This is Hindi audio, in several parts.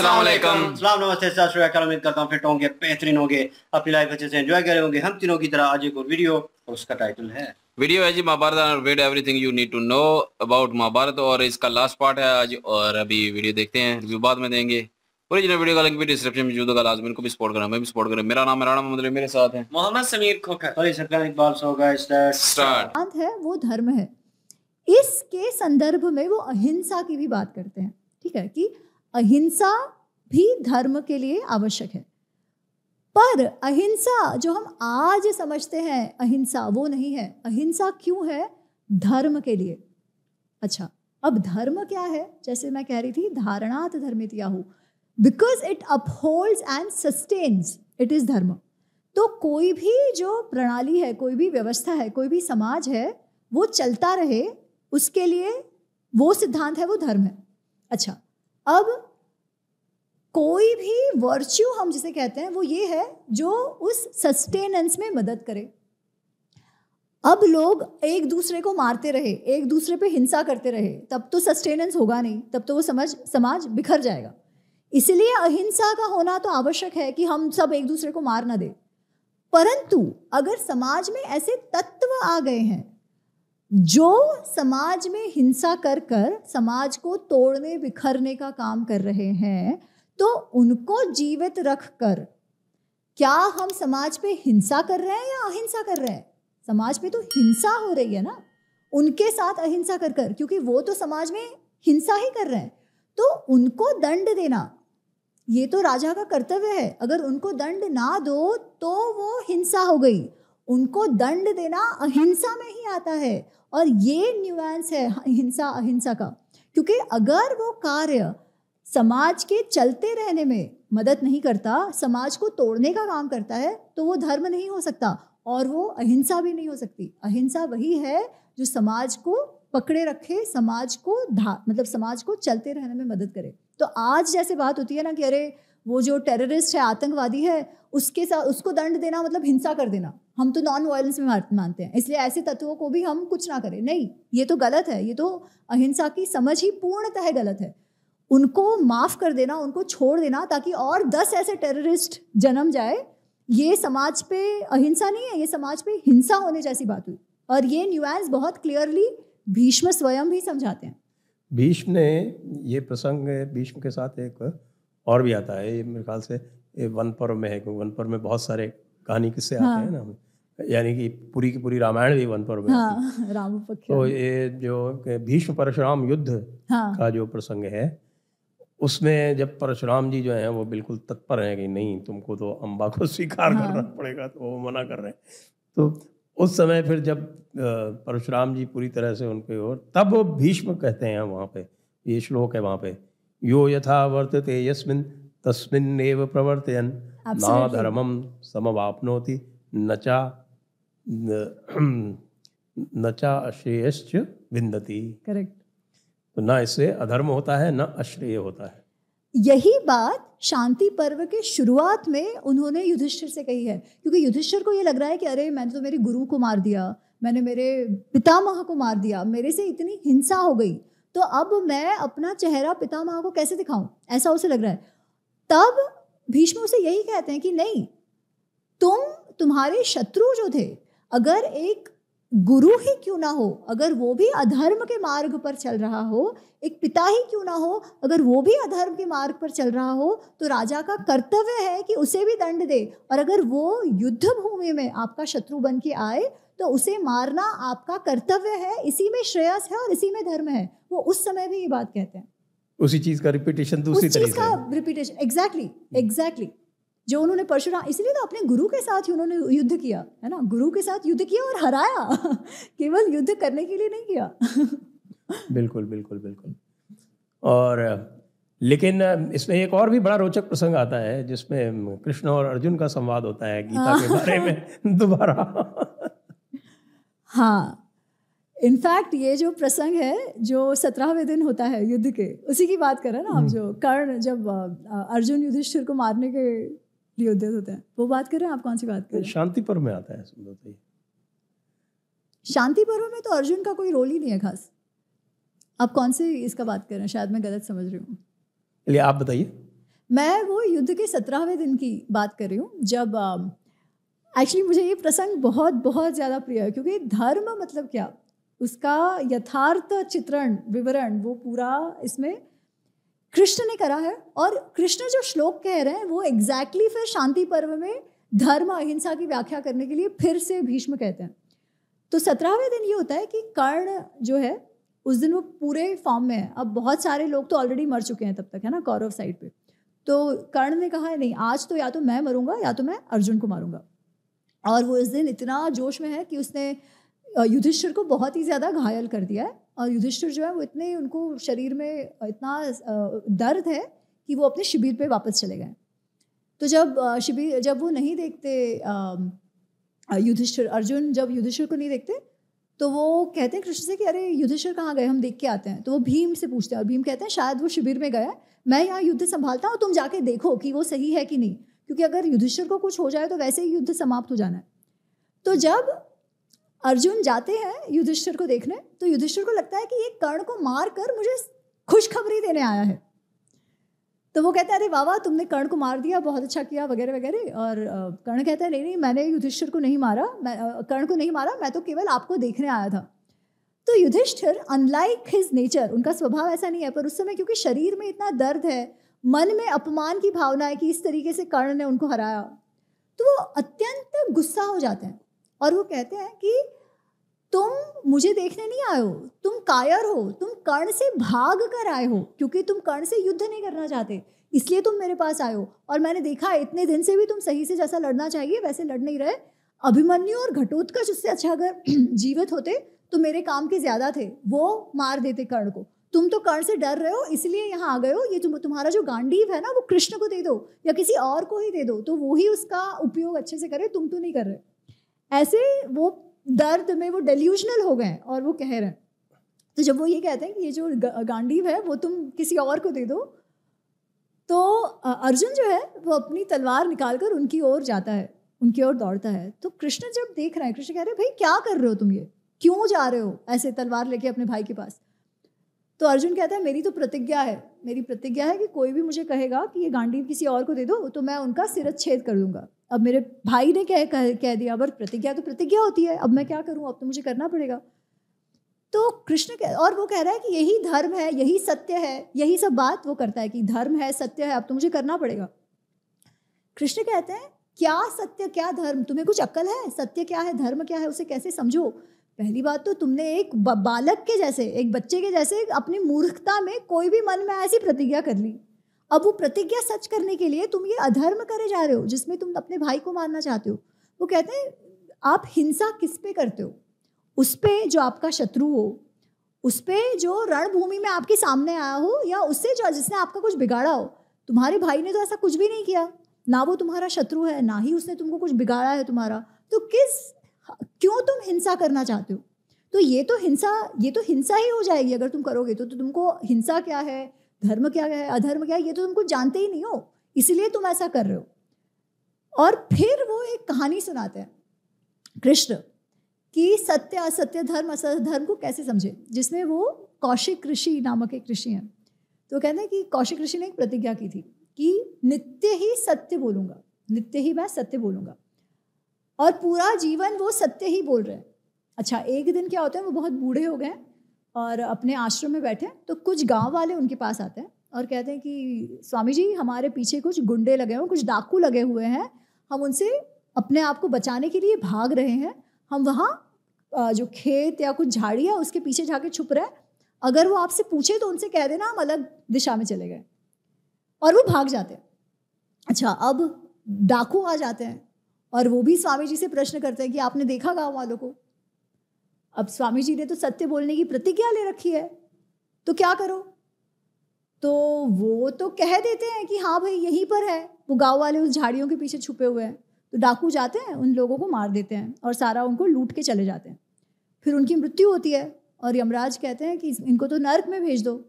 सलाम नमस्ते सत उम्मीद करता हूँ फिट होंगे बेहतरीन होंगे अपनी लाइफ अच्छे से एंजॉय करे होंगे। हम तीनों की तरह आज एक और वीडियो और उसका टाइटल है। वीडियो है जी Mahabharata read everything you need to know about Mahabharata और इसका लास्ट पार्ट है आज और अभी वीडियो देखते हैं रिव्यू बाद में देंगे। ओरिजिनल वीडियो का लिंक भी डिस्क्रिप्शन में मौजूद होगा लाजमी इनको भी सपोर्ट करना मैं भी सपोर्ट करें। मेरा नाम राणा मोहम्मद मेरे साथ है। Mohammed Sameer Khokhar. Ali Sakran Iqbal so guys start start है वो धर्म है। इसके संदर्भ में वो अहिंसा की भी बात करते हैं ठीक है? कि अहिंसा भी धर्म के लिए आवश्यक है। पर अहिंसा जो हम आज समझते हैं, अहिंसा वो नहीं है। अहिंसा क्यों है? धर्म के लिए। अच्छा अब धर्म क्या है? जैसे मैं कह रही थी, धारणात धर्मित्याहु because it upholds and sustains it is dharma. तो कोई भी जो प्रणाली है, कोई भी व्यवस्था है, कोई भी समाज है, वो चलता रहे, उसके लिए वो सिद्धांत है, वो धर्म है। अच्छा अब कोई भी वर्च्यू हम जिसे कहते हैं, वो ये है जो उस सस्टेनेंस में मदद करे। अब लोग एक दूसरे को मारते रहे, एक दूसरे पे हिंसा करते रहे, तब तो सस्टेनेंस होगा नहीं, तब तो वो समझ समाज बिखर जाएगा। इसलिए अहिंसा का होना तो आवश्यक है कि हम सब एक दूसरे को मार ना दे। परंतु अगर समाज में ऐसे तत्व आ गए हैं जो समाज में हिंसा कर कर समाज को तोड़ने, बिखरने का काम कर रहे हैं तो उनको जीवित रख कर क्या हम समाज पे हिंसा कर रहे हैं या अहिंसा कर रहे हैं? समाज पे तो हिंसा हो रही है ना? उनके साथ अहिंसा कर कर, क्योंकि वो तो समाज में हिंसा ही कर रहे हैं। तो उनको दंड देना, ये तो राजा का कर्तव्य है। अगर उनको दंड ना दो तो वो हिंसा हो गई। उनको दंड देना अहिंसा में ही आता है। और ये न्यूएंस है हिंसा, अहिंसा का। क्योंकि अगर वो कार्य समाज के चलते रहने में मदद नहीं करता, समाज को तोड़ने का काम करता है तो वो धर्म नहीं हो सकता और वो अहिंसा भी नहीं हो सकती। अहिंसा वही है जो समाज को पकड़े रखे, समाज को धा मतलब समाज को चलते रहने में मदद करे। तो आज जैसे बात होती है ना कि अरे, वो जो टेररिस्ट है, आतंकवादी है उसके साथ उसको दंड देना मतलब हिंसा कर देना। हम तो नॉन वायलेंस में मानते हैं। इसलिए ऐसे तत्वों को भी हम कुछ ना करें। नहीं, ये तो गलत है। ये तो अहिंसा की समझ ही पूर्णतः गलत है। उनको माफ़ कर देना, उनको छोड़ देना ताकि और दस ऐसे टेररिस्ट जन्म जाए। ये समाज पे अहिंसा नहीं है, ये समाज पे हिंसा होने जैसी बात हुई। और ये न्यूएंस बहुत क्लियरली भीष्म स्वयं भी समझाते हैं। भीष्म ने ये प्रसंग, भीष्म के साथ एक और भी आता है मेरे ख्याल से वन पर्व में है क्योंकि वन पर्व में बहुत सारे कहानी किस्से हाँ। आते हैं। ना। यानी कि पूरी की पूरी रामायण भी वन पर्व में हाँ। राम तो ये जो भीष्म परशुराम युद्ध हाँ। का जो प्रसंग है उसमें जब परशुराम जी जो हैं वो बिल्कुल तत्पर हैं कि नहीं तुमको तो अम्बा को स्वीकार हाँ। करना पड़ेगा तो वो मना कर रहे हैं। तो उस समय फिर जब परशुराम जी पूरी तरह से उनके और तब वो भीष्म कहते हैं वहाँ पे ये श्लोक है वहाँ पे यो यथा वर्तते यस्मिन तस्मिन् एव प्रवर्तयन ना. धर्मम समवाप्नोति। न चा न न चा अश्रेयश्च विन्दति। करेक्ट तो ना इससे अधर्म होता है न अश्रेय होता है। यही बात शांति पर्व के शुरुआत में उन्होंने युधिष्ठिर से कही है। क्योंकि युधिष्ठिर को ये लग रहा है कि अरे मैंने तो मेरे गुरु को मार दिया मैंने मेरे पितामह को मार दिया मेरे से इतनी हिंसा हो गई। तो अब मैं अपना चेहरा पितामह को कैसे दिखाऊँ? ऐसा उसे लग रहा है। तब भीष्म उसे यही कहते हैं कि नहीं, तुम तुम्हारे शत्रु जो थे, अगर एक गुरु ही क्यों ना हो, अगर वो भी अधर्म के मार्ग पर चल रहा हो, एक पिता ही क्यों ना हो, अगर वो भी अधर्म के मार्ग पर चल रहा हो तो राजा का कर्तव्य है कि उसे भी दंड दे। और अगर वो युद्ध भूमि में आपका शत्रु बन के आए तो उसे मारना आपका कर्तव्य है। इसी में श्रेयस है और इसी में धर्म है। वो उस समय भी ये बात कहते हैं। उसी चीज़ का रिपीटेशन दूसरी उस तरीके का रिपीटेशन एग्जैक्टली एग्जैक्टली जो उन्होंने परशुराम इसलिए तो अपने गुरु के साथ ही उन्होंने युद्ध किया है ना? गुरु के साथ युद्ध किया और हराया केवल युद्ध करने के लिए नहीं किया। बिल्कुल बिल्कुल बिल्कुल। और लेकिन इसमें एक और भी बड़ा रोचक प्रसंग आता है जिसमें कृष्ण और अर्जुन का संवाद होता है गीता के बारे में दोबारा। हाँ। इनफैक्ट ये जो प्रसंग है जो सत्रहवें दिन होता है युद्ध के उसी की बात कर रहे हैं ना आप जो कर्ण जब अर्जुन युधिष्ठिर को मारने के लिए उद्यत होते हैं वो बात कर रहे हैं आप कौन सी बात कर? रहे हैं शांति पर्व में आता है तो। शांति पर्व में तो अर्जुन का कोई रोल ही नहीं है खास। आप कौन से इसका बात कर? रहे हैं शायद मैं गलत समझ रही हूँ। आप बताइए। मैं वो युद्ध के सत्रहवें दिन की बात कर रही हूँ जब एक्चुअली मुझे ये प्रसंग बहुत बहुत ज़्यादा प्रिय है क्योंकि धर्म मतलब क्या? उसका यथार्थ चित्रण, विवरण, वो पूरा इसमें कृष्ण ने करा है और कृष्ण जो श्लोक कह रहे हैं, वो एग्जैक्टली exactly फिर शांति पर्व में धर्म, अहिंसा की व्याख्या करने के लिए फिर से भीष्म कहते हैं। तो सत्रहवें दिन ये होता है कि कर्ण जो है, उस दिन वो पूरे फॉर्म में है। अब बहुत सारे लोग तो ऑलरेडी मर चुके हैं तब तक, है ना, कौरव साइड पे। तो कर्ण ने कहा है, नहीं, आज तो या तो मैं मरूँगा या तो मैं अर्जुन को मारूँगा। और वो इस दिन इतना जोश में है कि उसने युधिष्ठिर को बहुत ही ज़्यादा घायल कर दिया है। और युधिष्ठिर जो है वो इतने उनको शरीर में इतना दर्द है कि वो अपने शिविर पे वापस चले गए। तो जब शिविर, जब वो नहीं देखते युधिष्ठिर, अर्जुन जब युधिष्ठिर को नहीं देखते तो वो कहते हैं कृष्ण से कि, अरे, युधिष्ठिर कहाँ गए? हम देख के आते हैं। तो वो भीम से पूछते हैं और भीम कहते हैं, शायद वो शिविर में गया मैं यहाँ युद्ध संभालता हूँ, तुम जाके देखो कि वो सही है कि नहीं। क्योंकि अगर युधिष्ठिर को कुछ हो जाए तो वैसे ही युद्ध समाप्त हो जाना है। तो जब अर्जुन जाते हैं युधिष्ठिर को देखने तो युधिष्ठिर को लगता है कि ये कर्ण को मार कर मुझे खुशखबरी देने आया है। तो वो कहता है, अरे वाह तुमने कर्ण को मार दिया, बहुत अच्छा किया, वगैरह वगैरह। और कर्ण कहता है, नहीं नहीं, मैंने युधिष्ठिर को नहीं मारा, मैं कर्ण को नहीं मारा, मैं तो केवल आपको देखने आया था। तो युधिष्ठिर अनलाइक हिज नेचर उनका स्वभाव ऐसा नहीं है, पर उस समय क्योंकि शरीर में इतना दर्द है, मन में अपमान की भावना है कि इस तरीके से कर्ण ने उनको हराया तो वो अत्यंत गुस्सा हो जाते हैं। और वो कहते हैं कि तुम मुझे देखने नहीं आए हो, तुम कायर हो, तुम कर्ण से भाग कर आए हो, क्योंकि तुम कर्ण से युद्ध नहीं करना चाहते, इसलिए तुम मेरे पास आए हो। और मैंने देखा, इतने दिन से भी तुम सही से जैसा लड़ना चाहिए, वैसे लड़ नहीं रहे। अभिमन्यु और घटोत्कच उससे अच्छा अगर जीवित होते तो मेरे काम के ज़्यादा थे, वो मार देते कर्ण को। तुम तो कर्ण से डर रहे हो, इसलिए यहाँ आ गए हो, ये तुम, तुम्हारा जो गांडीव है ना, वो कृष्ण को दे दो, या किसी और को ही दे दो तो वो ही उसका उपयोग अच्छे से करे, तुम तो नहीं कर रहे। ऐसे वो दर्द में वो डेल्यूजनल हो गए और वो कह रहे हैं। तो जब वो ये कहते हैं कि ये जो गांडीव है, वो तुम किसी और को दे दो तो अर्जुन जो है, वो अपनी तलवार निकाल कर उनकी ओर जाता है, उनकी ओर दौड़ता है। तो कृष्ण जब देख रहे हैं, कृष्ण कह रहे हैं, भाई, क्या कर रहे हो तुम ये? क्यों जा रहे हो ऐसे तलवार लेके अपने भाई के पास? तो अर्जुन कहता है, मेरी तो प्रतिज्ञा है, मेरी प्रतिज्ञा है कि कोई भी मुझे कहेगा कि ये गांडीव किसी और को दे दो तो मैं उनका सिरच्छेद कर दूँगा। अब मेरे भाई ने कह कह, कह दिया पर प्रतिज्ञा तो प्रतिज्ञा होती है। अब मैं क्या करूँ? अब तो मुझे करना पड़ेगा। तो कृष्ण कह और वो कह रहा है कि यही धर्म है यही सत्य है यही सब बात वो करता है कि धर्म है सत्य है अब तो मुझे करना पड़ेगा। कृष्ण कहते हैं क्या सत्य क्या धर्म? तुम्हें कुछ अक्ल है? सत्य क्या है धर्म क्या है उसे कैसे समझो? पहली बात तो तुमने एक बालक के जैसे एक बच्चे के जैसे अपनी मूर्खता में कोई भी मन में ऐसी प्रतिज्ञा कर ली। अब वो प्रतिज्ञा सच करने के लिए तुम ये अधर्म करे जा रहे हो जिसमें तुम अपने भाई को मारना चाहते हो। वो कहते हैं आप हिंसा किस पे करते हो? उस पर जो आपका शत्रु हो उस पर जो रणभूमि में आपके सामने आया हो या उससे जो जिसने आपका कुछ बिगाड़ा हो। तुम्हारे भाई ने तो ऐसा कुछ भी नहीं किया। ना वो तुम्हारा शत्रु है ना ही उसने तुमको कुछ बिगाड़ा है तुम्हारा। तो किस क्यों तुम हिंसा करना चाहते हो? तो ये तो हिंसा ये तो हिंसा ही हो जाएगी अगर तुम करोगे तो, तो तुमको हिंसा क्या है? धर्म क्या है, अधर्म क्या है, ये तो तुम कुछ जानते ही नहीं हो, इसीलिए तुम ऐसा कर रहे हो। और फिर वो एक कहानी सुनाते हैं, कृष्ण, कि सत्य असत्य धर्म असत्य धर्म को कैसे समझे? जिसमें वो कौशिक ऋषि नामक एक ऋषि हैं। तो कहते हैं कि कौशिक ऋषि ने एक प्रतिज्ञा की थी, कि नित्य ही सत्य बोलूँगा, नित्य ही मैं सत्य बोलूँगा। और पूरा जीवन वो सत्य ही बोल रहे हैं। अच्छा एक दिन क्या होता है, वो बहुत बूढ़े हो गए और अपने आश्रम में बैठे तो कुछ गाँव वाले उनके पास आते हैं और कहते हैं कि स्वामी जी हमारे पीछे कुछ गुंडे लगे हुए कुछ डाकू लगे हुए हैं। हम उनसे अपने आप को बचाने के लिए भाग रहे हैं। हम वहाँ जो खेत या कुछ झाड़ी है, उसके पीछे जाके छुप रहे हैं। अगर वो आपसे पूछे तो उनसे कह देना, हम अलग दिशा में चले गए। और वो भाग जाते हैं। अच्छा अब डाकू आ जाते हैं और वो भी स्वामी जी से प्रश्न करते हैं कि आपने देखा गाँव वालों को? अब स्वामी जी ने तो सत्य बोलने की प्रतिज्ञा ले रखी है। तो क्या करो? तो वो तो कह देते हैं कि हाँ भाई, यहीं पर है। वो गाँव वाले उस झाड़ियों के पीछे छुपे हुए हैं। तो डाकू जाते हैं, उन लोगों को मार देते हैं और सारा उनको लूट के चले जाते हैं। फिर उनकी मृत्यु होती है और यमराज कहते हैं कि इनको तो नर्क में भेज दो।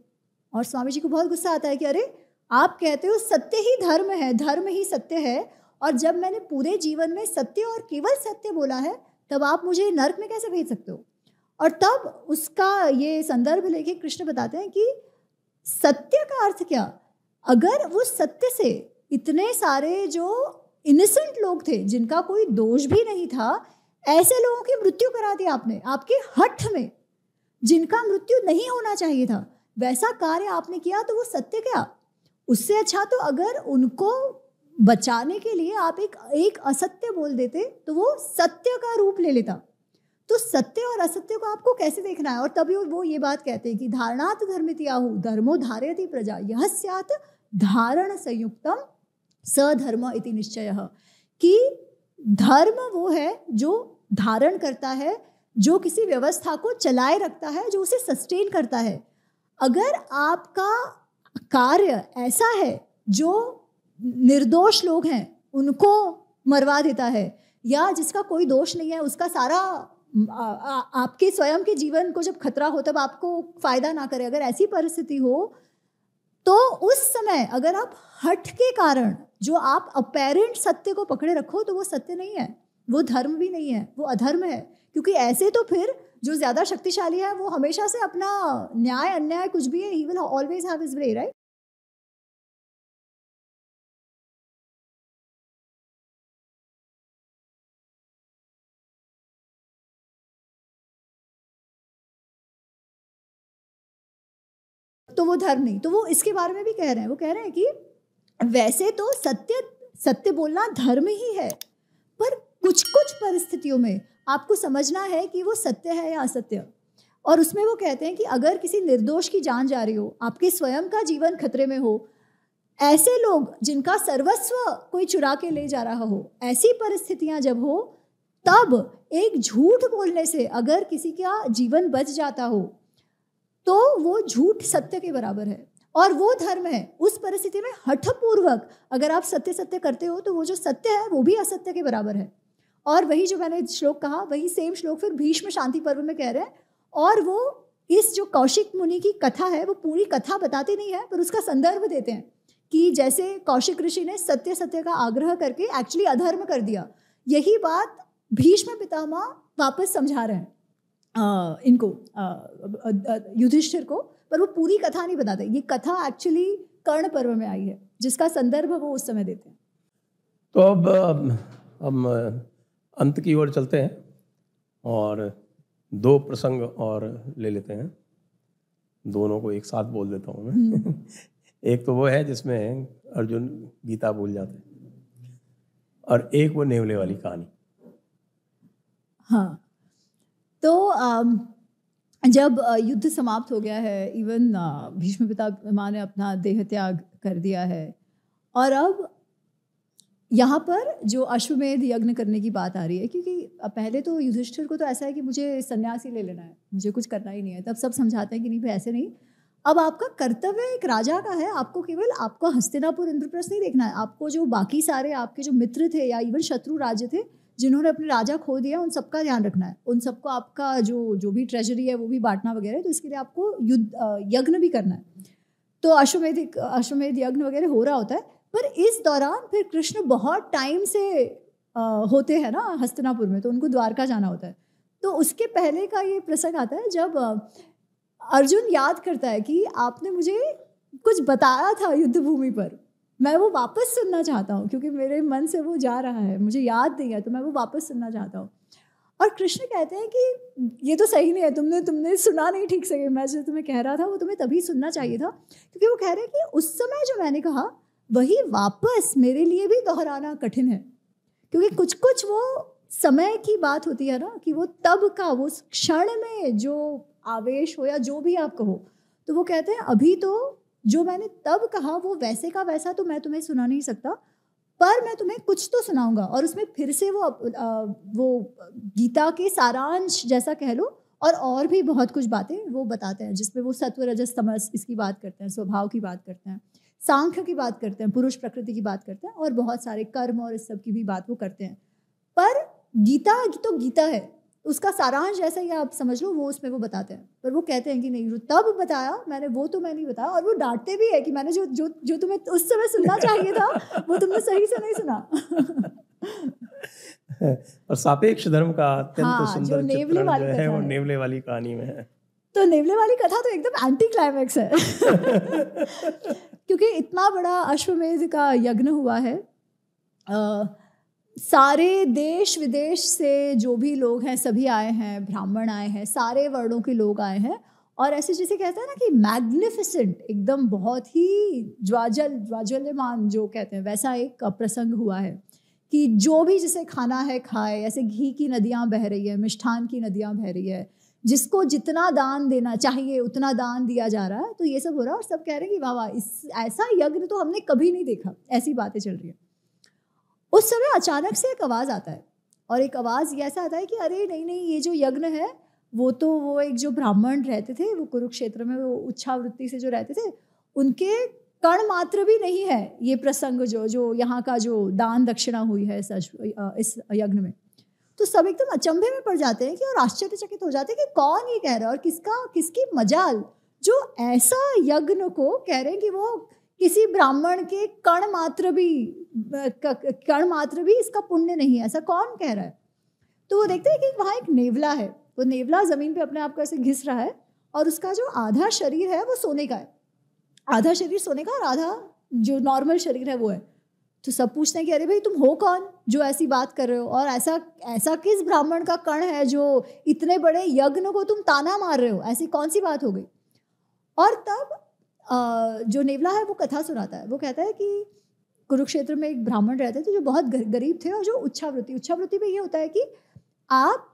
और स्वामी जी को बहुत गुस्सा आता है कि अरे, आप कहते हो सत्य ही धर्म है, धर्म ही सत्य है। और जब मैंने पूरे जीवन में सत्य और केवल सत्य बोला है, तब आप मुझे नर्क में कैसे भेज सकते हो? और तब उसका ये संदर्भ लेके कृष्ण बताते हैं कि सत्य का अर्थ क्या? अगर वो सत्य से इतने सारे जो इनोसेंट लोग थे, जिनका कोई दोष भी नहीं था, ऐसे लोगों की मृत्यु करा दी आपने, आपके हठ में, जिनका मृत्यु नहीं होना चाहिए था, वैसा कार्य आपने किया तो वो सत्य क्या? उससे अच्छा तो अगर उनको बचाने के लिए आप एक एक असत्य बोल देते तो वो सत्य का रूप ले लेता। तो सत्य और असत्य को आपको कैसे देखना है? और तभी वो ये बात कहते हैं कि धारणात धर्मितियाहु, धर्मो धारयति प्रजा यह स्यात धारण संयुक्तम सधर्म इति निश्चय। कि धर्म वो है जो धारण करता है, जो किसी व्यवस्था को चलाए रखता है, जो उसे सस्टेन करता है। अगर आपका कार्य ऐसा है जो निर्दोष लोग हैं, उनको मरवा देता है, या जिसका कोई दोष नहीं है, उसका सारा आपके स्वयं के जीवन को जब खतरा हो, तब आपको फ़ायदा ना करे। अगर ऐसी परिस्थिति हो तो उस समय अगर आप हट के कारण जो आप अपेरेंट सत्य को पकड़े रखो तो वो सत्य नहीं है। वो धर्म भी नहीं है, वो अधर्म है। क्योंकि ऐसे तो फिर जो ज़्यादा शक्तिशाली है, वो हमेशा से अपना न्याय, अन्याय कुछ भी है he will always have his way right तो वो धर्म नहीं तो वो इसके बारे में भी कह रहे हैं। वो कह रहे हैं कि वैसे तो सत्य सत्य बोलना धर्म ही है, पर कुछ कुछ परिस्थितियों में आपको समझना है कि वो सत्य है या असत्य। और उसमें वो कहते हैं कि अगर किसी निर्दोष की जान जा रही हो, आपके स्वयं का जीवन खतरे में हो, ऐसे लोग जिनका सर्वस्व कोई चुरा के ले जा रहा हो, ऐसी परिस्थितियाँ जब हो, तब एक झूठ बोलने से अगर किसी का जीवन बच जाता हो तो वो झूठ सत्य के बराबर है। और वो धर्म है, उस परिस्थिति में हठपूर्वक अगर आप सत्य सत्य करते हो तो वो जो सत्य है, वो भी असत्य के बराबर है। और वही जो मैंने श्लोक कहा, वही सेम श्लोक फिर भीष्म शांति पर्व में कह रहे हैं। और वो इस जो कौशिक मुनि की कथा है, वो पूरी कथा बताते नहीं है, पर उसका संदर्भ देते हैं कि जैसे कौशिक ऋषि ने सत्य सत्य का आग्रह करके एक्चुअली अधर्म कर दिया, यही बात भीष्म पितामह वापस समझा रहे हैं। इनको युधिष्ठिर को पर वो पूरी कथा नहीं बताते। ये कथा एक्चुअली कर्ण पर्व में आई है जिसका संदर्भ वो उस समय देते हैं। तो अब हम अंत की ओर चलते हैं और दो प्रसंग और ले लेते हैं। दोनों को एक साथ बोल देता हूँ मैं। हम्म। एक तो वो है जिसमें अर्जुन गीता भूल जाते हैं और एक वो नेवले वाली कहानी। हाँ। तो जब युद्ध समाप्त हो गया है, इवन भीष्म पितामह ने अपना देह त्याग कर दिया है, और अब यहाँ पर जो अश्वमेध यज्ञ करने की बात आ रही है, क्योंकि पहले तो युधिष्ठिर को तो ऐसा है कि मुझे सन्यासी ले लेना है, मुझे कुछ करना ही नहीं है, तब सब समझाते हैं कि नहीं भाई, ऐसे नहीं। अब आपका कर्तव्य एक राजा का है, आपको केवल आपको हस्तिनापुर इंद्रप्रस्थ नहीं देखना है, आपको जो बाकी सारे आपके जो मित्र थे या इवन शत्रु राज्य थे जिन्होंने अपने राजा खो दिया उन सबका ध्यान रखना है। उन सबको आपका जो जो भी ट्रेजरी है वो भी बांटना वगैरह तो इसके लिए आपको युद्ध यज्ञ भी करना है। तो अश्वमेध अश्वमेध यज्ञ वगैरह हो रहा होता है पर इस दौरान फिर कृष्ण बहुत टाइम से आ, होते हैं ना हस्तिनापुर में तो उनको द्वारका जाना होता है। तो उसके पहले का ये प्रसंग आता है जब अर्जुन याद करता है कि आपने मुझे कुछ बताया था युद्ध भूमि पर मैं वो वापस सुनना चाहता हूँ, क्योंकि मेरे मन से वो जा रहा है, मुझे याद नहीं है तो मैं वो वापस सुनना चाहता हूँ। और कृष्ण कहते हैं कि ये तो सही नहीं है, तुमने तुमने सुना नहीं ठीक से, मैं जो तुम्हें कह रहा था वो तुम्हें तभी सुनना चाहिए था, क्योंकि वो कह रहे हैं कि उस समय जो मैंने कहा, वही वापस मेरे लिए भी दोहराना कठिन है। क्योंकि कुछ कुछ वो समय की बात होती है ना, कि वो तब का, वो क्षण में जो आवेश हो या जो भी आप कहो तो वो कहते हैं, अभी तो जो मैंने तब कहा वो वैसे का वैसा तो मैं तुम्हें सुना नहीं सकता पर मैं तुम्हें कुछ तो सुनाऊँगा। और उसमें फिर से वो आ, वो गीता के सारांश जैसा कह लो और और भी बहुत कुछ बातें वो बताते हैं जिसमें वो सत्व रजस तमस इसकी बात करते हैं स्वभाव की बात करते हैं सांख्य की बात करते हैं पुरुष प्रकृति की बात करते हैं और बहुत सारे कर्म और इस सब की भी बात वो करते हैं। पर गीता तो गीता है उसका सारांश जैसा ही आप समझ लो वो उसमें वो बताते हैं। पर वो कहते हैं कि नहीं जो तब बताया मैंने वो तो मैं नहीं बताया और वो डांटते भी है कि मैंने जो जो जो तुम्हें उस समय सुनना चाहिए था वो तुमने सही से नहीं सुना। और सापेक्ष धर्म का अत्यंत हाँ, सुंदर जो है वो नेवले वाली कहानी में है। तो नेवले वाली कथा तो एकदम एंटी क्लाइमैक्स है। क्योंकि इतना बड़ा अश्वमेध का यज्ञ हुआ है सारे देश विदेश से जो भी लोग हैं, सभी आए हैं, ब्राह्मण आए हैं, सारे वर्णों के लोग आए हैं। और ऐसे जैसे कहते हैं ना कि मैग्निफिसेंट एकदम बहुत ही ज्वाजल, ज्वाजल्यमान जो कहते हैं, वैसा एक प्रसंग हुआ है कि जो भी जिसे खाना है, खाए, ऐसे घी की नदियाँ बह रही है, मिष्ठान की नदियाँ बह रही है, जिसको जितना दान देना चाहिए, उतना दान दिया जा रहा है तो ये सब हो रहा है। और सब कह रहे हैं कि वाह वाह, इस, ऐसा यज्ञ तो हमने कभी नहीं देखा, ऐसी बातें चल रही है। उस समय अचानक से एक आवाज़ आता है। और एक आवाज़ ऐसा आता है कि अरे, नहीं नहीं, ये जो यज्ञ है, वो तो वो एक जो ब्राह्मण रहते थे, वो कुरुक्षेत्र में वो उच्छावृत्ति से जो रहते थे, उनके कण मात्र भी नहीं है ये प्रसंग जो जो यहाँ का जो दान दक्षिणा हुई है इस इस यज्ञ में। तो सब एकदम अचंभे में पड़ जाते हैं कि और आश्चर्यचकित हो जाते हैं कि कौन ये कह रहा है और किसका, किसकी मजाल जो ऐसा यज्ञ को कह रहे हैं कि वो किसी ब्राह्मण के कण मात्र भी कण मात्र भी इसका पुण्य नहीं है, ऐसा कौन कह रहा है? तो वो देखते हैं कि वहाँ एक नेवला है, वो नेवला ज़मीन पे अपने आप को ऐसे घिस रहा है और उसका जो आधा शरीर है वो सोने का है। आधा शरीर सोने का और आधा जो नॉर्मल शरीर है वो है। तो सब पूछते हैं कि अरे भाई तुम हो कौन जो ऐसी बात कर रहे हो? और ऐसा ऐसा किस ब्राह्मण का कण है जो इतने बड़े यज्ञ को तुम ताना मार रहे हो? ऐसी कौन सी बात हो गई? और तब जो नेवला है वो कथा सुनाता है। वो कहता है कि कुरुक्षेत्र में एक ब्राह्मण रहते थे जो बहुत गरीब थे और जो उच्छावृत्ति उच्छावृत्ति में ये होता है कि आप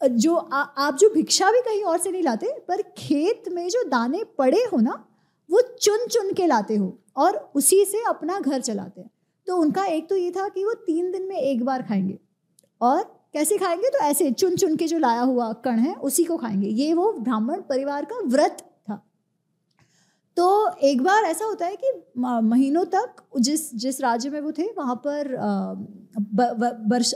जो आ, आप जो भिक्षा भी कहीं और से नहीं लाते पर खेत में जो दाने पड़े हो ना वो चुन चुन के लाते हो और उसी से अपना घर चलाते हैं। तो उनका एक तो ये था कि वो तीन दिन में एक बार खाएँगे। और कैसे खाएँगे? तो ऐसे चुन चुन के जो लाया हुआ कण है उसी को खाएँगे। ये वो ब्राह्मण परिवार का व्रत तो एक बार ऐसा होता है कि महीनों तक जिस जिस राज्य में वो थे वहाँ पर बरस,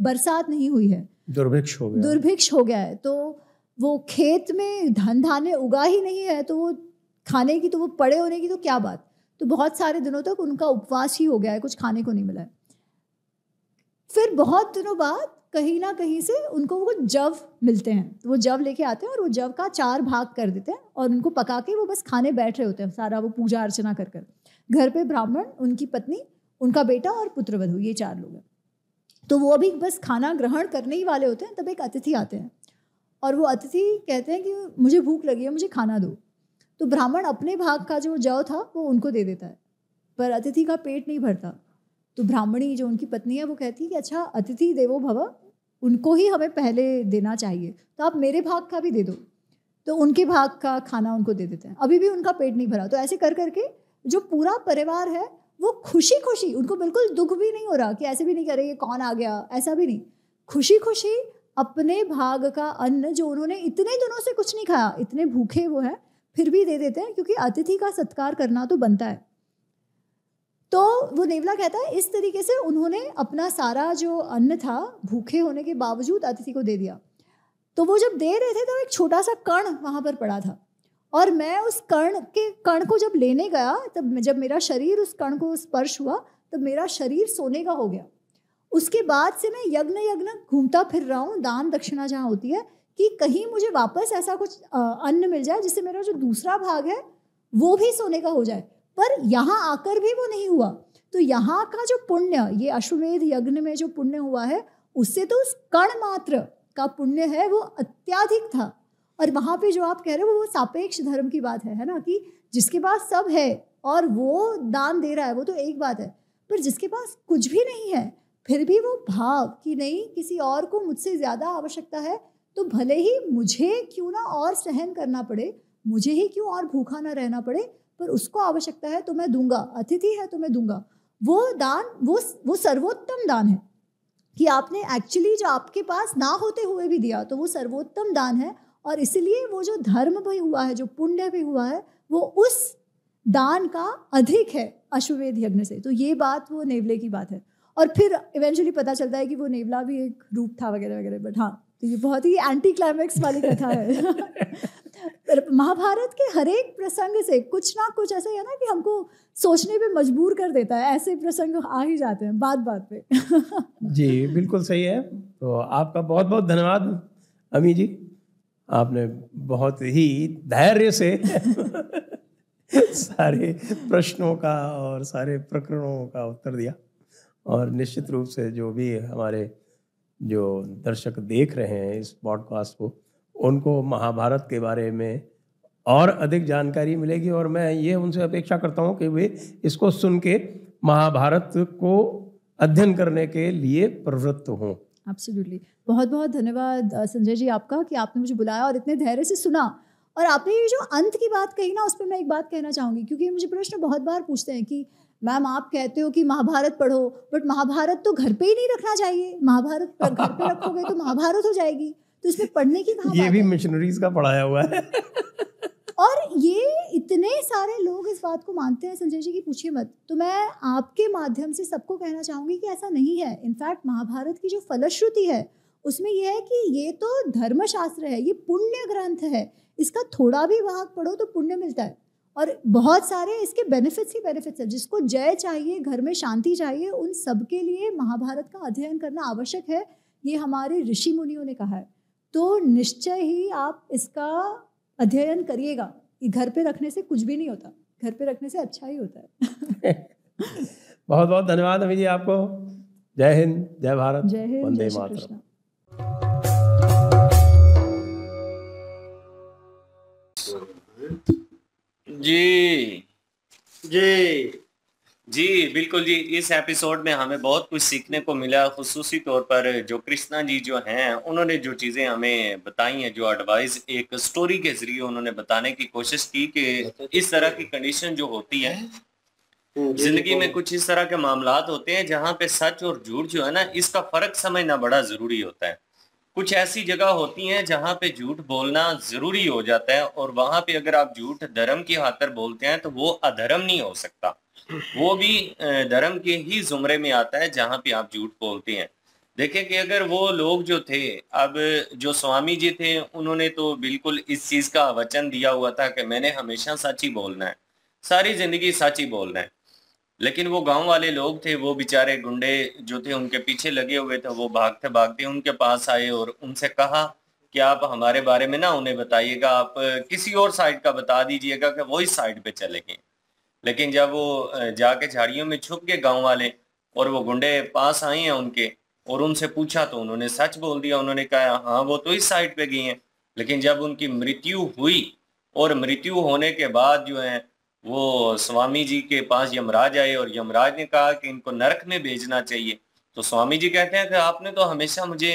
बरसात नहीं हुई है। दुर्भिक्ष हो गया। दुर्भिक्ष हो गया है। तो वो खेत में धन धाने उगा ही नहीं है तो वो खाने की तो वो पड़े होने की तो क्या बात? तो बहुत सारे दिनों तक उनका उपवास ही हो गया है कुछ खाने को नहीं मिला है। फिर बहुत दिनों बाद कहीं ना कहीं से उनको वो जव मिलते हैं। तो वो जव लेके आते हैं और वो जव का चार भाग कर देते हैं और उनको पका के वो बस खाने बैठ रहे होते हैं सारा वो पूजा अर्चना कर कर। घर पे ब्राह्मण, उनकी पत्नी, उनका बेटा और पुत्रवधु ये चार लोग हैं। तो वो अभी बस खाना ग्रहण करने ही वाले होते हैं, तब एक अतिथि आते हैं और वो अतिथि कहते हैं कि मुझे भूख लगी है, मुझे खाना दो। तो ब्राह्मण अपने भाग का जो जव था, वो उनको दे देता है, पर अतिथि का पेट नहीं भरता। तो ब्राह्मणी जो उनकी पत्नी है, वो कहती है कि अच्छा अतिथि देवो भव उनको ही हमें पहले देना चाहिए। तो आप मेरे भाग का भी दे दो। तो उनके भाग का खाना उनको दे देते हैं। अभी भी उनका पेट नहीं भरा। तो ऐसे कर करके जो पूरा परिवार है, वो खुशी खुशी उनको बिल्कुल दुख भी नहीं हो रहा कि ऐसे भी नहीं करे, ये कौन आ गया? ऐसा भी नहीं। खुशी खुशी अपने भाग का अन्न जो उन्होंने इतने दिनों से कुछ नहीं खाया, इतने भूखे वो हैं, फिर भी दे देते हैं क्योंकि अतिथि का सत्कार करना तो बनता है। तो वो नेवला कहता है, इस तरीके से उन्होंने अपना सारा जो अन्न था, भूखे होने के बावजूद अतिथि को दे दिया। तो वो जब दे रहे थे तो एक छोटा सा कण वहाँ पर पड़ा था। और मैं उस कण के, कण को जब लेने गया, तब जब मेरा शरीर उस कण को स्पर्श हुआ, तब मेरा शरीर सोने का हो गया। उसके बाद से मैं यज्ञ यज्ञ घूमता फिर रहा हूँ, दान दक्षिणा जहाँ होती है, कि कहीं मुझे वापस ऐसा कुछ अन्न मिल जाए, जिससे मेरा जो दूसरा भाग है, वो भी सोने का हो जाए। पर यहाँ आकर भी वो नहीं हुआ। तो यहाँ का जो पुण्य, ये अश्वमेध यज्ञ में जो पुण्य हुआ है, उससे तो उस कण मात्र का पुण्य है, वो अत्याधिक था। और वहाँ पे जो आप कह रहे हो, वो सापेक्ष धर्म की बात है है ना कि जिसके पास सब है और वो दान दे रहा है, वो तो एक बात है। पर जिसके पास कुछ भी नहीं है, फिर भी वो भाव कि नहीं, किसी और को मुझसे ज़्यादा आवश्यकता है तो भले ही मुझे क्यों ना और सहन करना पड़े, मुझे ही क्यों और भूखा ना रहना पड़े पर उसको आवश्यकता है तो मैं दूँगा, अतिथि है तो मैं दूँगा। वो दान, वो वो सर्वोत्तम दान है कि आपने एक्चुअली जो आपके पास ना होते हुए भी दिया तो वो सर्वोत्तम दान है और इसलिए वो जो धर्म भी हुआ है, जो पुण्य भी हुआ है, वो उस दान का अधिक है अश्ववेद यज्ञ से। तो ये बात वो नेवले की बात है। और फिर इवेंचुअली पता चलता है कि वो नेवला भी एक रूप था वगैरह वगैरह बट हाँ तो ये बहुत ही एंटी क्लाइमैक्स वाली कथा है। महाभारत के हर एक प्रसंग से कुछ ना कुछ ऐसा है ना कि हमको सोचने पे मजबूर कर देता है, ऐसे प्रसंग आ ही जाते हैं बात बात पे। जी, बिल्कुल सही है। तो आपका बहुत बहुत धन्यवाद, अमी जी। आपने बहुत ही धैर्य से सारे प्रश्नों का और सारे प्रकरणों का उत्तर दिया और निश्चित रूप से जो भी हमारे जो दर्शक देख रहे हैं इस पॉडकास्ट को उनको महाभारत के बारे में और अधिक जानकारी मिलेगी और मैं ये उनसे अपेक्षा करता हूँ कि वे इसको सुन के महाभारत को अध्ययन करने के लिए प्रवृत्त हों। एब्सोल्युटली बहुत बहुत धन्यवाद संजय जी आपका कि आपने मुझे बुलाया और इतने धैर्य से सुना। और आपने ये जो अंत की बात कही ना, उस पर मैं एक बात कहना चाहूँगी, क्योंकि मुझे प्रश्न बहुत बार पूछते हैं कि, मैम, आप कहते हो कि महाभारत पढ़ो बट महाभारत तो घर पे ही नहीं रखना चाहिए। महाभारत घर पे रखोगे तो महाभारत हो जाएगी। तो इसमें पढ़ने की ये भी मिशनरीज का पढ़ाया हुआ है। और ये इतने सारे लोग इस बात को मानते हैं संजय जी की पूछिए मत। तो मैं आपके माध्यम से सबको कहना चाहूँगी कि ऐसा नहीं है। इनफैक्ट महाभारत की जो फलश्रुति है उसमें यह है कि ये तो धर्मशास्त्र है ये पुण्य ग्रंथ है। इसका थोड़ा भी भाग पढ़ो तो पुण्य मिलता है। और बहुत सारे इसके बेनिफिट्स ही बेनिफिट्स है। जिसको जय चाहिए घर में शांति चाहिए उन सब के लिए महाभारत का अध्ययन करना आवश्यक है। ये हमारे ऋषि मुनियों ने कहा है। तो निश्चय ही आप इसका अध्ययन करिएगा घर पे रखने से कुछ भी नहीं होता। घर पे रखने से अच्छा ही होता है। बहुत बहुत धन्यवाद अभी जी आपको। जय हिंद जय भारत जय हिंद वंदे जय मातरम। जी। जी। जी बिल्कुल जी। इस एपिसोड में हमें बहुत कुछ सीखने को मिला खसूसी तौर पर जो कृष्णा जी जो हैं उन्होंने जो चीज़ें हमें बताई हैं जो एडवाइस एक स्टोरी के ज़रिए उन्होंने बताने की कोशिश की कि इस तरह की कंडीशन जो होती है ज़िंदगी में कुछ इस तरह के मामला होते हैं जहाँ पे सच और झूठ जो है ना इसका फ़र्क समझना बड़ा ज़रूरी होता है। कुछ ऐसी जगह होती हैं जहाँ पे झूठ बोलना ज़रूरी हो जाता है और वहाँ पे अगर आप झूठ धर्म की खातर बोलते हैं तो वो अधर्म नहीं हो सकता। वो भी धर्म के ही जुमरे में आता है जहाँ पे आप झूठ बोलते हैं। देखें कि अगर वो लोग जो थे, अब जो स्वामी जी थे, उन्होंने तो बिल्कुल इस चीज़ का वचन दिया हुआ था कि मैंने हमेशा सच ही बोलना है, सारी ज़िंदगी सच ही बोलना है। लेकिन वो गाँव वाले लोग थे, वो बेचारे गुंडे जो थे, उनके पीछे लगे हुए थे, वो भागते भागते उनके पास आए और उनसे कहा कि आप हमारे बारे में ना उन्हें बताइएगा, आप किसी और साइड का बता दीजिएगा कि वो इस साइड पे चले गए। लेकिन जब वो जाके झाड़ियों में छुप गए गाँव वाले और वो गुंडे पास आए हैं उनके और उनसे पूछा तो उन्होंने सच बोल दिया। उन्होंने कहा हाँ वो तो इस साइड पे गई हैं। लेकिन जब उनकी मृत्यु हुई और मृत्यु होने के बाद जो है, वो स्वामी जी के पास यमराज आए और यमराज ने कहा कि इनको नरक में भेजना चाहिए। तो स्वामी जी कहते हैं कि आपने तो हमेशा मुझे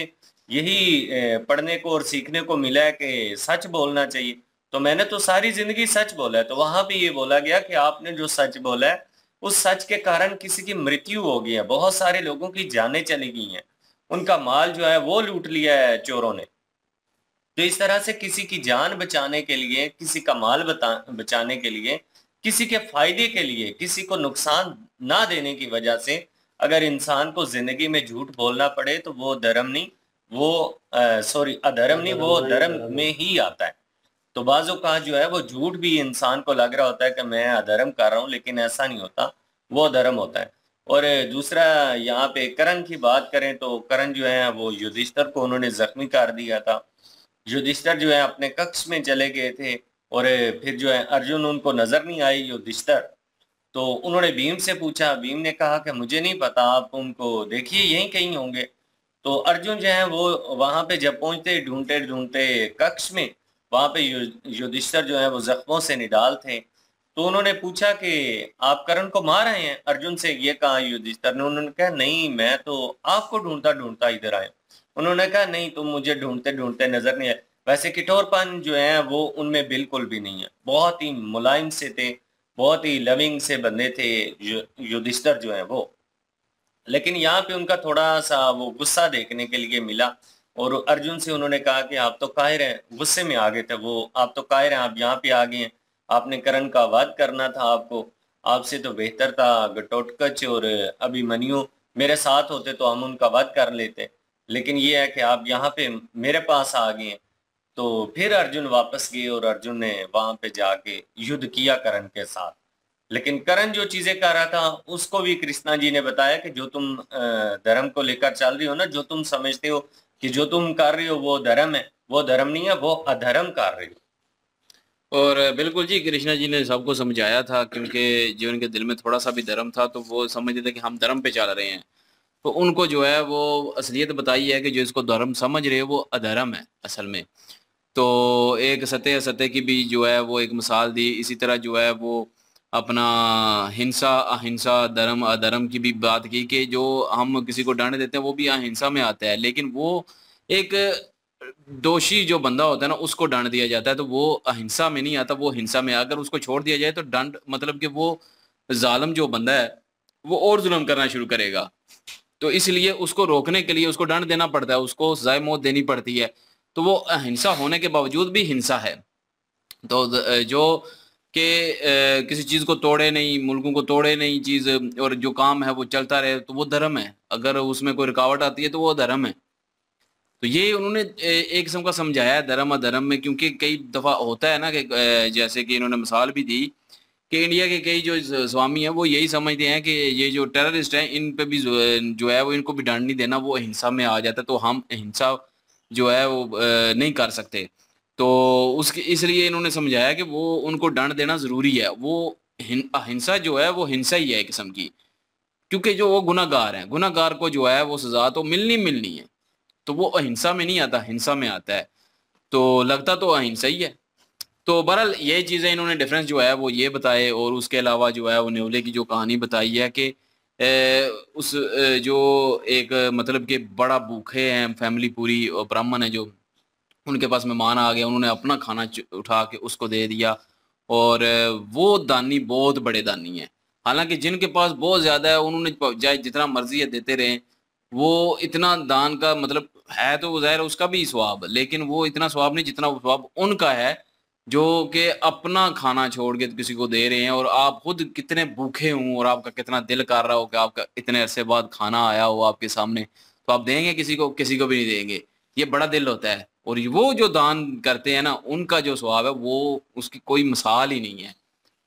यही पढ़ने को और सीखने को मिला है कि सच बोलना चाहिए। तो मैंने तो सारी ज़िंदगी सच बोला है तो वहाँ भी ये बोला गया कि आपने जो सच बोला है, उस सच के कारण किसी की मृत्यु हो गई है, बहुत सारे लोगों की जानें चली गई हैं। उनका माल जो है वो लूट लिया है चोरों ने। तो इस तरह से किसी की जान बचाने के लिए, किसी का माल बता, बचाने के लिए, किसी के फ़ायदे के लिए, किसी को नुकसान ना देने की वजह से अगर इंसान को ज़िंदगी में झूठ बोलना पड़े तो वो धर्म नहीं, वो सॉरी अधर्म नहीं, वो धर्म में ही आता है। तो बाजों का जो है वो झूठ भी इंसान को लग रहा होता है कि मैं अधर्म कर रहा हूँ, लेकिन ऐसा नहीं होता। वो अधर्म होता है। और दूसरा, यहाँ पे करण की बात करें तो करण जो है वो युधिष्ठर को उन्होंने जख्मी कर दिया था। युधिष्ठर जो है अपने कक्ष में चले गए थे और फिर जो है अर्जुन उनको नज़र नहीं आई युधिष्ठर। तो उन्होंने भीम से पूछा, भीम ने कहा कि मुझे नहीं पता, आप उनको देखिए, यहीं कहीं होंगे। तो अर्जुन जो है वो वहाँ पे जब पहुँचते, ढूंढते ढूंढते कक्ष में वहाँ पे युधिष्ठर जो है वो जख्मों से निडाल थे। तो उन्होंने पूछा कि आप करण को मार रहे हैं? अर्जुन से ये कहा युधिष्ठर ने, उन्होंने कहा, नहीं, मैं तो आपको ढूंढता ढूंढता इधर आया उन्होंने कहा, नहीं, तुम मुझे ढूंढते ढूंढते नज़र नहीं आए। वैसे किठोरपन जो है वो उनमें बिल्कुल भी नहीं है। बहुत ही मुलायम से थे, बहुत ही लविंग से बंदे थे युधिष्ठर जो है वो। लेकिन यहाँ पे उनका थोड़ा सा वो गुस्सा देखने के लिए मिला। और अर्जुन से उन्होंने कहा कि आप तो कायर हैं, गुस्से में आ गए थे वो। आप तो कायर हैं, आप यहाँ पे आ गए हैं। आपने करण का वाद करना था आपको। आपसे तो बेहतर था घटोटकच और अभिमन्यु मेरे साथ होते तो हम उनका वाद कर लेते। लेकिन ये है कि आप यहाँ पे मेरे पास आ गए तो फिर अर्जुन वापस गए और अर्जुन ने वहाँ पे जाके युद्ध किया करण के साथ। लेकिन करण जो चीज़ें कर रहा था, उसको भी कृष्णा जी ने बताया कि जो तुम धर्म को लेकर चल रही हो ना, जो तुम समझते हो कि जो तुम कर रहे हो वो धर्म है, वो धर्म नहीं है, वो अधर्म कर रहे हो। और बिल्कुल जी, कृष्णा जी ने सबको समझाया था क्योंकि जो उनके दिल में थोड़ा सा भी धर्म था तो वो समझते थे कि हम धर्म पे चल रहे हैं। तो उनको जो है वो असलियत बताई है कि जो इसको धर्म समझ रहे हैं, वो अधर्म है असल में। तो एक सत्य सत्य की भी जो है वो एक मिसाल दी, इसी तरह जो है वो अपना हिंसा, अहिंसा, धर्म, अधर्म की भी बात की कि जो हम किसी को डांड देते हैं, वो भी अहिंसा में आता है। लेकिन वो एक दोषी जो बंदा होता है ना, उसको दंड दिया जाता है तो वो अहिंसा में नहीं आता, वो हिंसा में। अगर उसको छोड़ दिया जाए तो दंड मतलब कि वो जालम जो बंदा है, वो और जुल्म करना शुरू करेगा। तो इसलिए उसको रोकने के लिए उसको दंड देना पड़ता है, उसको सजाए मौत देनी पड़ती है। तो वो अहिंसा होने के बावजूद भी हिंसा है। तो जो कि किसी चीज़ को तोड़े नहीं, मुल्कों को तोड़े नहीं, चीज़, और जो काम है वो चलता रहे तो वो धर्म है। अगर उसमें कोई रुकावट आती है तो वो धर्म है। तो ये उन्होंने एक किस्म का समझाया धर्म अधर्म में, क्योंकि कई दफ़ा होता है ना कि जैसे कि इन्होंने मिसाल भी दी कि इंडिया के कई जो स्वामी हैं वो यही समझते हैं कि ये जो टेररिस्ट हैं, इन पे भी जो है वो इनको भी दंड नहीं देना, वो हिंसा में आ जाता है तो हम हिंसा जो है वो नहीं कर सकते। तो उसके इसलिए इन्होंने समझाया कि वो उनको दंड देना ज़रूरी है। वो हिंसा जो है वो हिंसा ही है किस्म की। क्योंकि जो वो गुनागार हैं गुनागार को जो है वो सज़ा तो मिलनी मिलनी है। तो वो अहिंसा में नहीं आता हिंसा में आता है। तो लगता तो अहिंसा ही है। तो बहरहाल ये चीज़ें इन्होंने डिफरेंस जो है वो ये बताए और उसके अलावा जो है वो न्योले की जो कहानी बताई है कि ए, उस ए, जो एक मतलब कि बड़ा भूखे हैं फैमिली पूरी ब्राह्मण है जो उनके पास मेहमान आ गए, उन्होंने अपना खाना उठा के उसको दे दिया। और, वो दानी बहुत बड़े दानी हैं। हालाँकि जिनके पास बहुत ज़्यादा है, उन्होंने चाहे जितना मर्ज़ी है देते रहे। वो इतना दान का मतलब है तो ज़ाहिर उसका भी स्वाब, लेकिन वो इतना स्वाब नहीं जितना स्वाब उनका है, जो कि अपना खाना छोड़ के किसी को दे रहे हैं। और आप खुद कितने भूखे हों, और आपका कितना दिल कर रहा हो कि आपका इतने अरसे बाद खाना आया हो आपके सामने तो आप देंगे किसी को किसी को भी नहीं देंगे। ये बड़ा दिल होता है। और वो जो दान करते हैं ना, उनका जो स्वभाव है, वो उसकी कोई मिसाल ही नहीं है।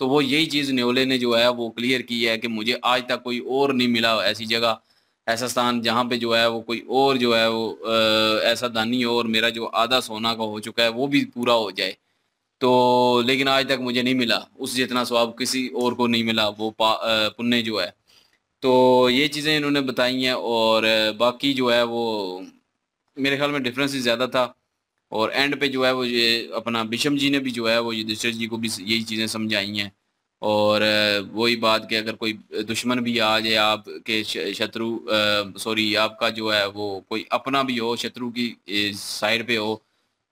तो वो यही चीज़ न्योले ने जो है, वो क्लियर की है कि मुझे आज तक कोई और नहीं मिला ऐसी जगह, ऐसा स्थान जहाँ पे जो है, वो कोई और जो है, वो ऐसा दानी और मेरा जो आधा सोना का हो चुका है, वो भी पूरा हो जाए। तो लेकिन आज तक मुझे नहीं मिला। उस जितना स्वाब किसी और को नहीं मिला, वो पुण्य जो है। तो ये चीज़ें इन्होंने बताई हैं और बाकी जो है, वो मेरे ख्याल में डिफरेंस ज़्यादा था। और एंड पे जो है वो ये अपना बिशम जी ने भी जो है वो युधिष्ठिर जी को भी यही चीज़ें समझाई हैं। और वही बात कि अगर कोई दुश्मन भी आ जाए आपके शत्रु सॉरी आपका जो है वो कोई अपना भी हो शत्रु की साइड पे हो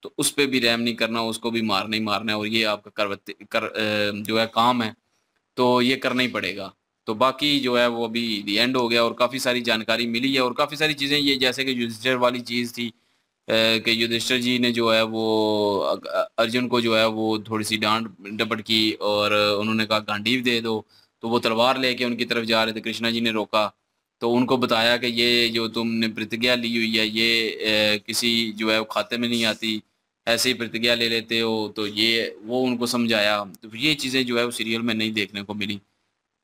तो उस पर भी रहम नहीं करना उसको भी मारना ही मारना है और ये आपका कर, कर जो है काम है तो ये करना ही पड़ेगा। तो बाकी जो है वो अभी एंड हो गया और काफ़ी सारी जानकारी मिली है और काफ़ी सारी चीज़ें ये जैसे कि युधिष्ठिर वाली चीज़ थी कि युधिष्ठिर जी ने जो है वो अर्जुन को जो है वो थोड़ी सी डांट डपट की और उन्होंने कहा गांडीव दे दो। तो वो तलवार लेके उनकी तरफ़ जा रहे थे कृष्णा जी ने रोका। तो उनको बताया कि ये जो तुमने प्रतिज्ञा ली हुई है ये ए, किसी जो है वो खाते में नहीं आती ऐसे ही प्रतिज्ञा ले लेते हो तो ये वो उनको समझाया। तो ये चीज़ें जो है वो सीरियल में नहीं देखने को मिली।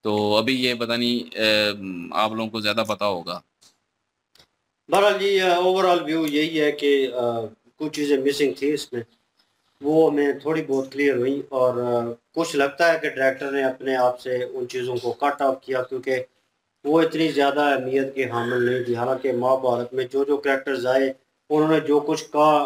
तो अभी ये पता नहीं आप लोगों को ज़्यादा पता होगा। बहरहाल जी ओवरऑल व्यू यही है कि कुछ चीज़ें मिसिंग थी इसमें। वो हमें थोड़ी बहुत क्लियर हुई और कुछ लगता है कि डायरेक्टर ने अपने आप से उन चीज़ों को कट ऑफ़ किया क्योंकि वो इतनी ज़्यादा अहमियत के हामिल नहीं थी। हालाँकि महाभारत में जो जो करेक्टर्स आए, उन्होंने जो कुछ कहा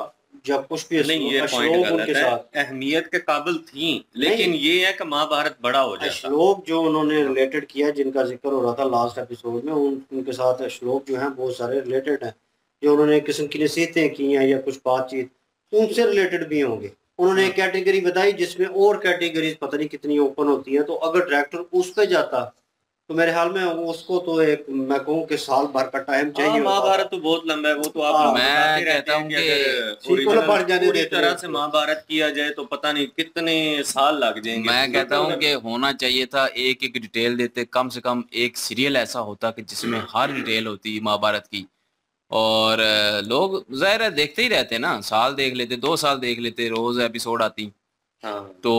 जब कुछ भी नहीं ये पॉइंट गलत है। अहमियत के काबिल थी लेकिन ये है कि महाभारत बड़ा हो जाए श्लोक जो उन्होंने रिलेटेड किया जिनका ज़िक्र हो रहा था लास्ट एपिसोड में उन, उनके साथ श्लोक जो है बहुत सारे रिलेटेड हैं। जो उन्होंने किस्म की नसीहतें की हैं या कुछ बातचीत उनसे रिलेटेड भी होंगे। उन्होंने एक कैटेगरी बताई जिसमें और कैटेगरीज पता नहीं कितनी ओपन होती है तो अगर डायरेक्टर उस पर जाता तो मेरे ख्याल में उसको तो एक मैं कहूँ कि साल भर का टाइम हाँ, चाहिए महाभारत तो बहुत लंबा है वो तो आप हाँ, मैं कहता हूँ कि पूरी तरह से महाभारत किया जाए तो पता नहीं कितने साल लग जाएँगे। मैं कहता हूँ कि होना चाहिए था एक एक डिटेल देते कम से कम एक सीरियल ऐसा होता कि जिसमें हर डिटेल होती महाभारत की। और लोग ज़ाहिर है देखते ही रहते ना साल देख लेते दो साल देख लेते रोज एपिसोड आती। हाँ। तो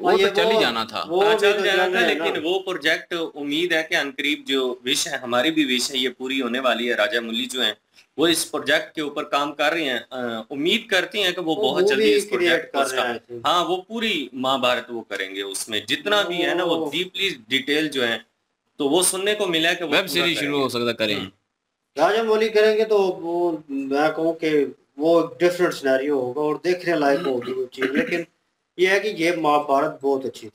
वो हाँ, तो चल ही जाना था। वो चल तो जाना था। लेकिन वो प्रोजेक्ट उम्मीद है कि अनकरीब जो विश है हमारी भी विश है ये पूरी होने वाली है राजा मुली जो हैं वो इस प्रोजेक्ट के ऊपर काम कर रहे हैं। उम्मीद करती हैं कि वो वो बहुत जल्दी इस प्रोजेक्ट को कर रहे हैं। हाँ वो पूरी महाभारत वो करेंगे उसमें। जितना भी है ना वो वो- डीपली डिटेल जो है तो वो सुनने को मिला कि वेब सीरीज़ शुरू हो सकता करें। हम्म। राजा मौली करेंगे तो वो मैं कहूँ कि वो डिफरेंट सिनेरियो होगा और देखने लायक होगी वो चीज़ लेकिन ये है कि ये महाभारत बहुत अच्छी थी।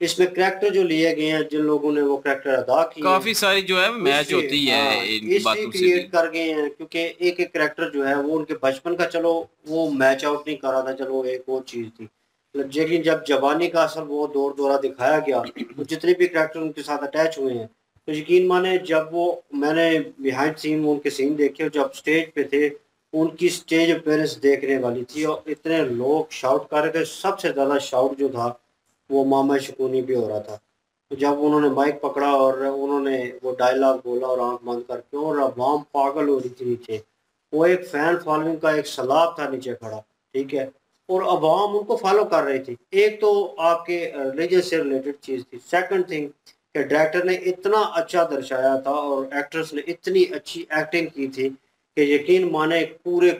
इसमें करेक्टर जो लिए गए हैं जिन लोगों ने वो करेक्टर अदा किए काफ़ी सारी जो है मैच होती है हाँ, क्रिएट कर गए हैं क्योंकि एक एक करेक्टर जो है वो उनके बचपन का चलो वो मैच आउट नहीं कर रहा था चलो एक और चीज़ थी। लेकिन जब जवानी का असर वो दौर दौरा दिखाया गया तो जितने भी करेक्टर उनके साथ अटैच हुए हैं तो यकीन माने जब वो मैंने बिहाइंड सीन उनके सीन देखे जब स्टेज पे थे उनकी स्टेज अपेयरेंस देखने वाली थी और इतने लोग शाउट कर रहे थे, सबसे ज़्यादा शाउट जो था, वो मामा शकूनी भी हो रहा था। तो जब उन्होंने माइक पकड़ा और उन्होंने वो डायलॉग बोला और आँख बंद करके और अवाम पागल हो रही थी नीचे। वो एक फ़ैन फॉलोइंग का एक सलाब था नीचे खड़ा, ठीक है? और अवाम उनको फॉलो कर रही थी। एक तो आपके रिलीजन से रिलेटेड चीज़ थी। सेकंड थिंग कि डायरेक्टर ने इतना अच्छा दर्शाया था और एक्ट्रेस ने इतनी अच्छी एक्टिंग की थी कि यकीन माने पूरे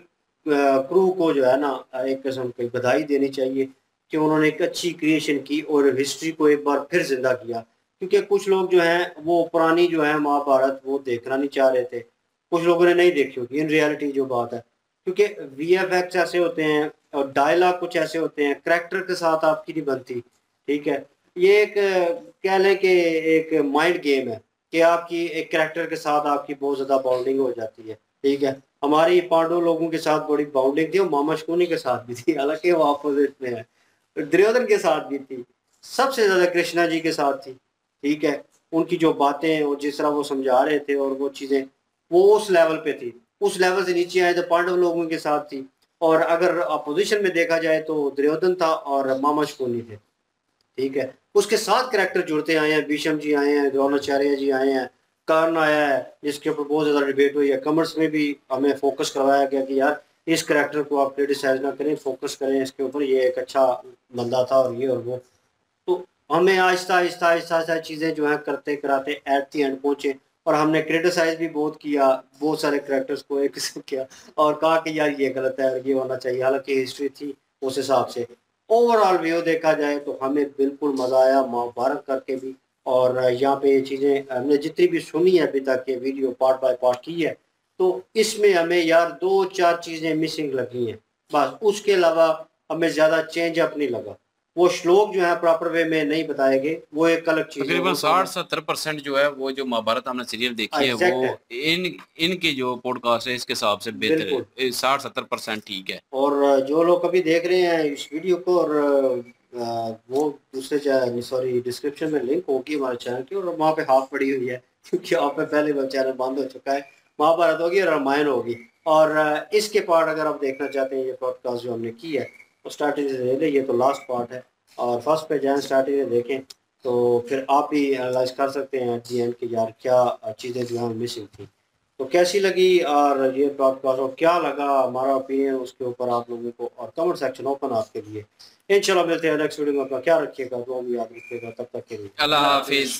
क्रू को जो है ना, एक किस्म की बधाई देनी चाहिए कि उन्होंने एक अच्छी क्रिएशन की और हिस्ट्री को एक बार फिर ज़िंदा किया। क्योंकि कुछ लोग जो हैं, वो पुरानी जो है महाभारत, वो देखना नहीं चाह रहे थे। कुछ लोगों ने नहीं देखी होगी इन रियलिटी जो बात है। क्योंकि वी एफ़ एक्स ऐसे होते हैं और डायलॉग कुछ ऐसे होते हैं करेक्टर के साथ आपकी नहीं बनती, ठीक है? ये एक, कह लें कि एक माइंड गेम है कि आपकी एक करेक्टर के साथ आपकी बहुत ज़्यादा बॉन्डिंग हो जाती है। ठीक है। हमारी पांडव लोगों के साथ बड़ी बाउंडिंग थी और मामा शकुनी के साथ भी थी, हालाँकि वो अपोजिट में है। दुर्योधन के साथ भी थी, सबसे ज़्यादा कृष्णा जी के साथ थी, ठीक है। उनकी जो बातें और जिस तरह वो समझा रहे थे और वो चीज़ें, वो उस लेवल पे थी। उस लेवल से नीचे आए तो पांडव लोगों के साथ थी। और अगर अपोजिशन में देखा जाए तो दुर्योधन था और मामा शकुनी थे, ठीक है। उसके साथ करेक्टर जुड़ते आए हैं, भीषम जी आए हैं, द्रोणाचार्य जी आए हैं कर्ण आया है जिसके ऊपर बहुत ज़्यादा डिबेट हुई है। कमर्स में भी हमें फोकस करवाया गया कि यार, इस करेक्टर को आप क्रिटिसाइज ना करें फोकस करें, इसके ऊपर ये एक अच्छा बंदा था और ये और वो। तो हमें आहिस्ता आहिस्ता आहिस्ता आहिस्ता चीज़ें जो है करते, कराते एट दी एंड पहुँचे और हमने क्रिटिसाइज भी बहुत किया, बहुत सारे करेक्टर्स को एक किया और कहा कि यार ये गलत है और ये होना चाहिए। हालाँकि हिस्ट्री थी उस हिसाब से। ओवरऑल व्यू देखा जाए तो हमें बिल्कुल मज़ा आया महाभारत करके भी। और यहाँ पे ये चीज़ें हमने जितनी भी सुनी है अभी तक ये वीडियो पार्ट बाय पार्ट की है तो इसमें हमें यार दो चार चीज़ें मिसिंग लगी हैं। बस उसके अलावा हमें ज़्यादा चेंज अप नहीं लगा। वो श्लोक जो है प्रॉपर वे में नहीं बताए गए वो एक अलग चीज़ है। तकरीबन साठ सत्तर परसेंट जो है वो जो महाभारत हमने सीरियल देखी है वो इन इनकी जो पॉडकास्ट है इसके हिसाब से बेहतर है। साठ सत्तर परसेंट ठीक है। और जो लोग अभी देख रहे हैं इस वीडियो को और वो दूसरे सॉरी डिस्क्रिप्शन में लिंक होगी हमारे चैनल की और वहाँ पे हाफ़ पड़ी हुई है, क्योंकि वहाँ पे पहले वो चैनल बंद हो चुका है महाभारत होगी और रामायण होगी। और इसके पार्ट अगर आप देखना चाहते हैं, ये पॉडकास्ट जो हमने की है तो स्टार्टिंग से ले लें ये तो लास्ट पार्ट है। और फ़र्स्ट पे जाएँ स्टार्टिंग में देखें तो फिर आप भी एनालाइज कर सकते हैं दी एंड कि यार क्या चीज़ें जो हैं मिसिंग थी। तो कैसी लगी और ये पॉडकास्ट और क्या लगा? हमारा ओपिनियन उसके ऊपर आप लोगों को और कमेंट सेक्शन ओपन आपके लिए। इंशाल्लाह मिलते हैं नेक्स्ट वीडियो में अपना क्या रखिएगा तो भी याद रखिएगा तब तक के लिए अल्लाह हाफिज.